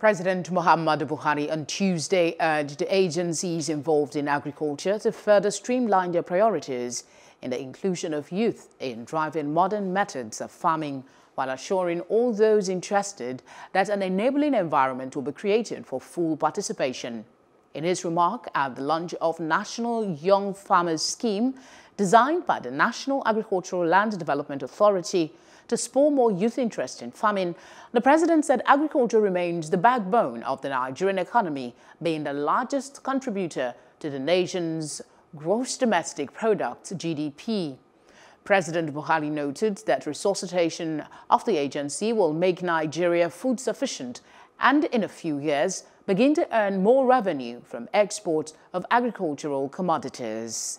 President Muhammadu Buhari on Tuesday urged agencies involved in agriculture to further streamline their priorities in the inclusion of youth in driving modern methods of farming while assuring all those interested that an enabling environment will be created for full participation. In his remark at the launch of National Young Farmers Scheme, designed by the National Agricultural Land Development Authority, to spur more youth interest in farming, the president said agriculture remains the backbone of the Nigerian economy, being the largest contributor to the nation's gross domestic product, GDP. President Buhari noted that resuscitation of the agency will make Nigeria food sufficient and in a few years begin to earn more revenue from exports of agricultural commodities.